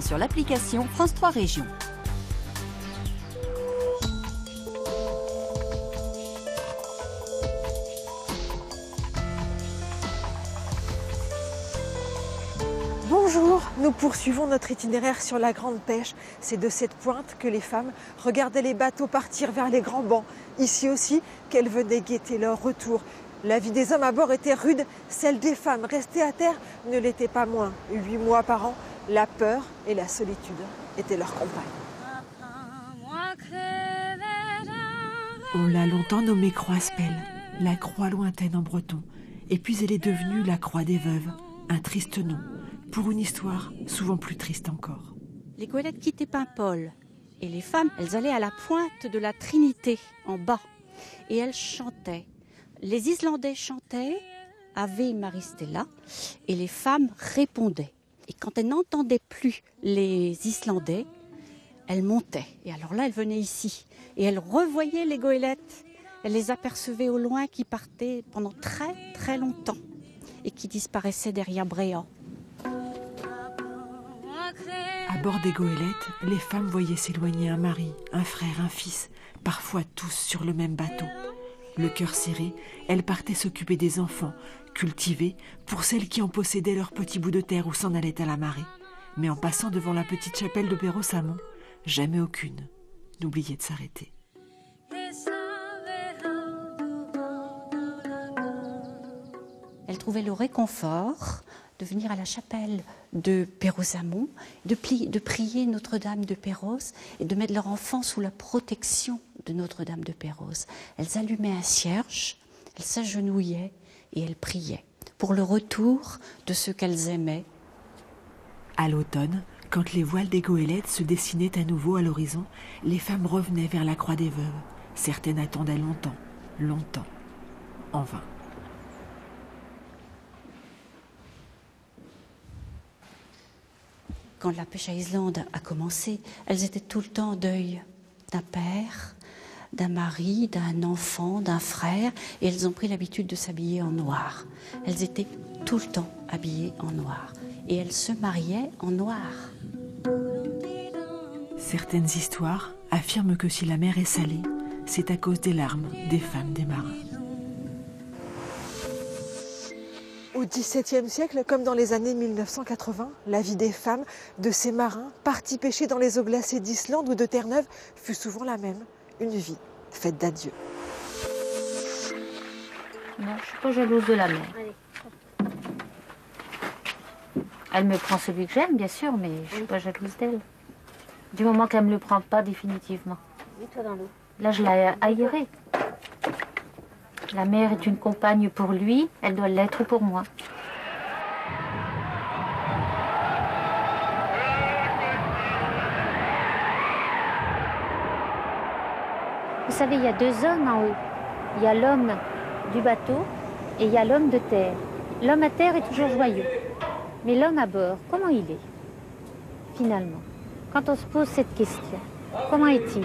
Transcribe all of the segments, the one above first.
Sur l'application France 3 Régions. Bonjour, nous poursuivons notre itinéraire sur la Grande Pêche. C'est de cette pointe que les femmes regardaient les bateaux partir vers les grands bancs. Ici aussi, qu'elles venaient guetter leur retour. La vie des hommes à bord était rude, celle des femmes restées à terre ne l'était pas moins. Huit mois par an, la peur et la solitude étaient leurs compagnes. On l'a longtemps nommée Croix-Spel, la croix lointaine en breton. Et puis elle est devenue la croix des veuves, un triste nom, pour une histoire souvent plus triste encore. Les goélettes quittaient Paimpol, et les femmes, elles allaient à la pointe de la Trinité, en bas, et elles chantaient. Les Islandais chantaient Ave Maristella, et les femmes répondaient. Et quand elles n'entendaient plus les Islandais, elles montaient. Et alors là, elles venaient ici. Et elles revoyaient les goélettes. Elles les apercevaient au loin qui partaient pendant très très longtemps et qui disparaissaient derrière Bréant. À bord des goélettes, les femmes voyaient s'éloigner un mari, un frère, un fils, parfois tous sur le même bateau. Le cœur serré, elles partaient s'occuper des enfants, cultivés pour celles qui en possédaient leur petit bout de terre ou s'en allaient à la marée. Mais en passant devant la petite chapelle de Perros-Samon, jamais aucune n'oubliait de s'arrêter. Elles trouvaient le réconfort de venir à la chapelle de pli- de prier Notre-Dame de Perros et de mettre leur enfant sous la protection de Notre-Dame de Perros. Elles allumaient un cierge, elles s'agenouillaient et elles priaient pour le retour de ceux qu'elles aimaient. À l'automne, quand les voiles des goélettes se dessinaient à nouveau à l'horizon, les femmes revenaient vers la croix des veuves. Certaines attendaient longtemps, longtemps, en vain. Quand la pêche à Islande a commencé, elles étaient tout le temps en deuil d'un père, d'un mari, d'un enfant, d'un frère, et elles ont pris l'habitude de s'habiller en noir. Elles étaient tout le temps habillées en noir, et elles se mariaient en noir. Certaines histoires affirment que si la mer est salée, c'est à cause des larmes des femmes des marins. Au XVIIe siècle, comme dans les années 1980, la vie des femmes de ces marins partis pêcher dans les eaux glacées d'Islande ou de Terre-Neuve fut souvent la même, une vie faite d'adieu. Non, je suis pas jalouse de la mer. Elle me prend celui que j'aime, bien sûr, mais je suis pas jalouse d'elle. Du moment qu'elle me le prend pas définitivement. Là, je l'ai aérée. La mère est une compagne pour lui, elle doit l'être pour moi. Vous savez, il y a deux hommes en haut. Il y a l'homme du bateau et il y a l'homme de terre. L'homme à terre est toujours joyeux. Mais l'homme à bord, comment il est Finalement, quand on se pose cette question, comment est-il?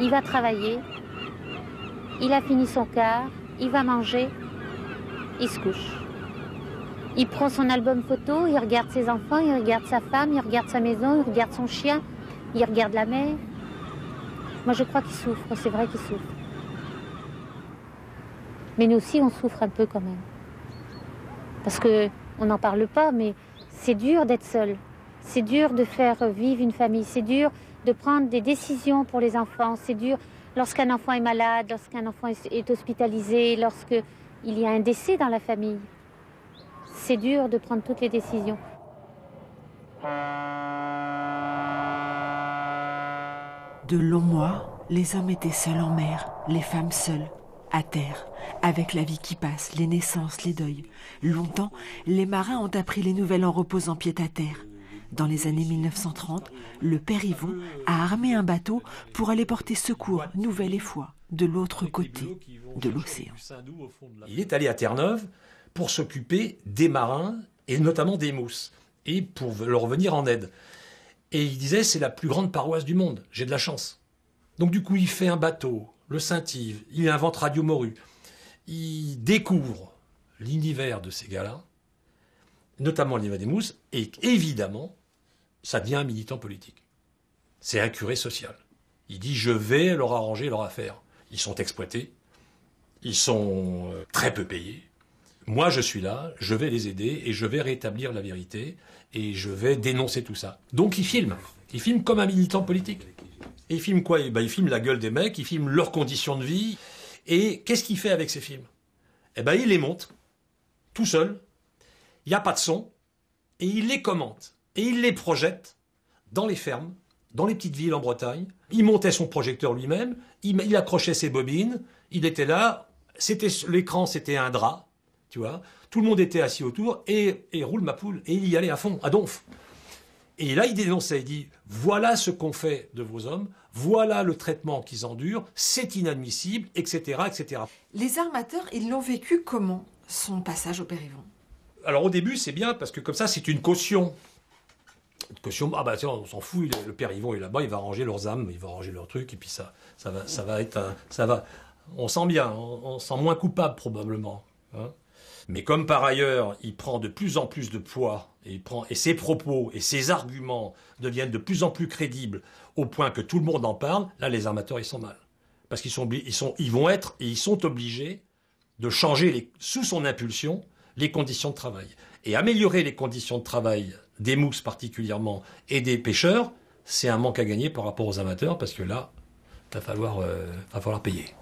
Il va travailler, il a fini son quart, il va manger, il se couche. Il prend son album photo, il regarde ses enfants, il regarde sa femme, il regarde sa maison, il regarde son chien, il regarde la mer. Moi, je crois qu'il souffre, c'est vrai qu'il souffre. Mais nous aussi, on souffre un peu quand même. Parce que on n'en parle pas, mais c'est dur d'être seul. C'est dur de faire vivre une famille. C'est dur de prendre des décisions pour les enfants. C'est dur lorsqu'un enfant est malade, lorsqu'un enfant est- est hospitalisé, lorsque il y a un décès dans la famille. C'est dur de prendre toutes les décisions. De longs mois, les hommes étaient seuls en mer, les femmes seules, à terre, avec la vie qui passe, les naissances, les deuils. Longtemps, les marins ont appris les nouvelles en reposant pied à terre. Dans les années 1930, le père Yvon a armé un bateau pour aller porter secours, nouvelle et fois, de l'autre côté de l'océan. Il est allé à Terre-Neuve pour s'occuper des marins et notamment des mousses et pour leur venir en aide. Et il disait c'est la plus grande paroisse du monde, j'ai de la chance. Donc du coup il fait un bateau, le Saint-Yves, il invente Radio Morue, il découvre l'univers de ces gars-là, notamment l'univers des mousses, et évidemment ça devient un militant politique. C'est un curé social. Il dit je vais leur arranger leur affaire. Ils sont exploités, ils sont euh, très peu payés. Moi, je suis là, je vais les aider et je vais rétablir la vérité et je vais dénoncer tout ça. Donc il filme. Il filme comme un militant politique. Et il filme quoi? Eh ben, Il filme la gueule des mecs, il filme leurs conditions de vie. Et qu'est-ce qu'il fait avec ces films? Eh ben, il les monte, tout seul. Il n'y a pas de son. Et il les commente. Et il les projette dans les fermes, dans les petites villes en Bretagne. Il montait son projecteur lui-même, il, accrochait ses bobines, il était là, c'était l'écran c'était un drap, tu vois. Tout le monde était assis autour et, et roule ma poule et il y allait à fond, à donf. Et là, il dénonçait, il dit voilà ce qu'on fait de vos hommes, voilà le traitement qu'ils endurent, c'est inadmissible, etc., etc. Les armateurs, ils l'ont vécu comment, son passage au Périvon Alors au début, c'est bien parce que comme ça, c'est une caution. Une caution, ah bah tiens, on s'en fout, le père Yvon est là-bas, il va ranger leurs âmes, il va ranger leurs trucs, et puis ça, ça va, ça va être un, ça va, on sent bien, on, sent moins coupable probablement. Hein. Mais comme par ailleurs, il prend de plus en plus de poids et, ses propos et ses arguments deviennent de plus en plus crédibles au point que tout le monde en parle, là les armateurs ils sont mal. Parce qu'ils sont, ils sont, vont être et ils sont obligés de changer sous son impulsion les conditions de travail. Et améliorer les conditions de travail des mousses particulièrement et des pêcheurs, c'est un manque à gagner par rapport aux amateurs parce que là, il euh, va falloir payer.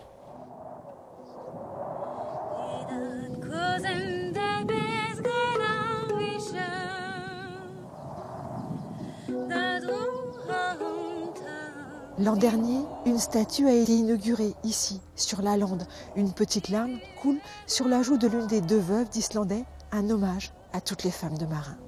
L'an dernier, une statue a été inaugurée ici, sur la lande. Une petite larme coule sur la joue de l'une des deux veuves d'Islandais, un hommage à toutes les femmes de marins.